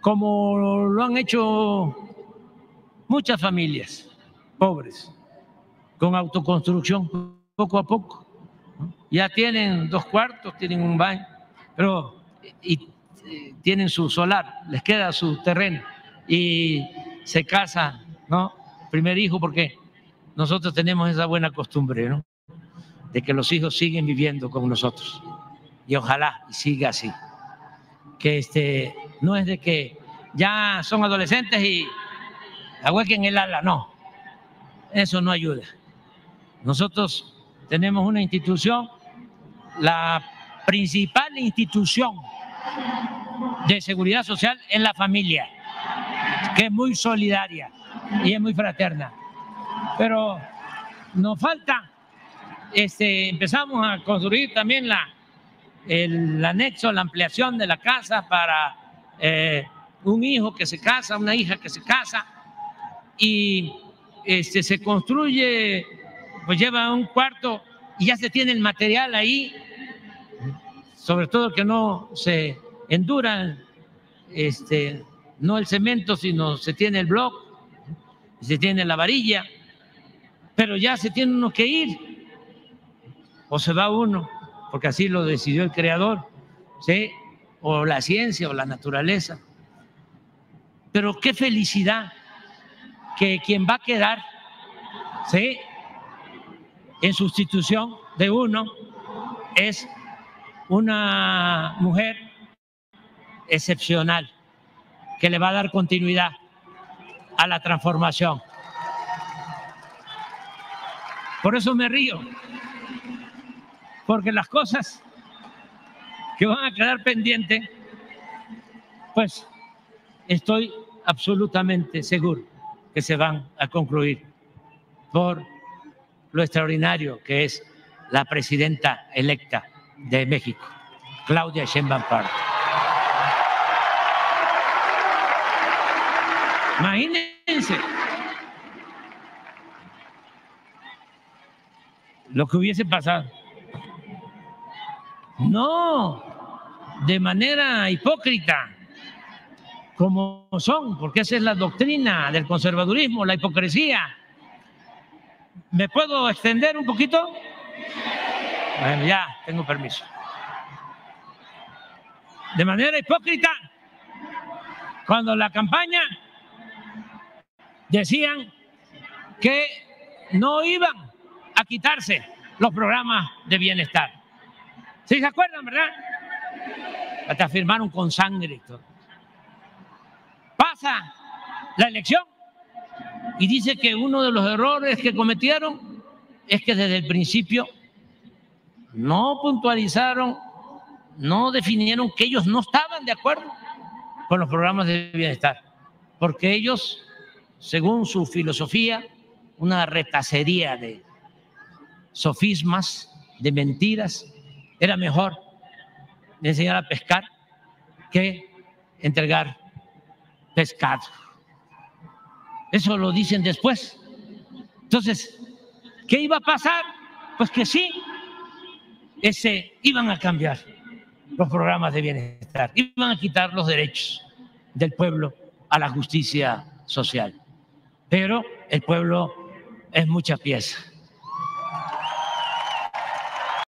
como lo han hecho muchas familias pobres, con autoconstrucción, poco a poco. Ya tienen dos cuartos, tienen un baño, pero y, tienen su solar, les queda su terreno y se casan, ¿no? Primer hijo, porque nosotros tenemos esa buena costumbre, ¿no? De que los hijos siguen viviendo con nosotros. Y ojalá siga así. Que este, no es de que ya son adolescentes y ahuequen el ala, no. Eso no ayuda. Nosotros tenemos una institución, la principal institución de seguridad social en la familia, que es muy solidaria y es muy fraterna. Pero nos falta, este, empezamos a construir también la, el anexo, la ampliación de la casa para eh, un hijo que se casa, una hija que se casa, y este, se construye, pues lleva un cuarto y ya se tiene el material ahí, sobre todo que no se endura este, no el cemento, sino se tiene el bloque, se tiene la varilla, pero ya se tiene uno que ir, o se va uno, porque así lo decidió el creador, ¿sí? o la ciencia o la naturaleza. Pero qué felicidad que quien va a quedar, ¿sí? en sustitución de uno, es una mujer excepcional que le va a dar continuidad a la transformación. Por eso me río, porque las cosas que van a quedar pendientes, pues estoy absolutamente seguro que se van a concluir por lo extraordinario que es la presidenta electa de México, Claudia Sheinbaum. Imagínense lo que hubiese pasado. No, de manera hipócrita, como son, porque esa es la doctrina del conservadurismo, la hipocresía. ¿Me puedo extender un poquito? Bueno, ya tengo permiso. De manera hipócrita, cuando la campaña decían que no iban a quitarse los programas de bienestar. ¿Sí se acuerdan, verdad? Hasta firmaron con sangre. Pasa la elección y dice que uno de los errores que cometieron es que desde el principio no puntualizaron, no definieron que ellos no estaban de acuerdo con los programas de bienestar, porque ellos según su filosofía, una retacería de sofismas, de mentiras. Era mejor enseñar a pescar que entregar pescado. Eso lo dicen después. Entonces, ¿qué iba a pasar? Pues que sí, ese, iban a cambiar los programas de bienestar, iban a quitar los derechos del pueblo a la justicia social pero el pueblo es mucha pieza.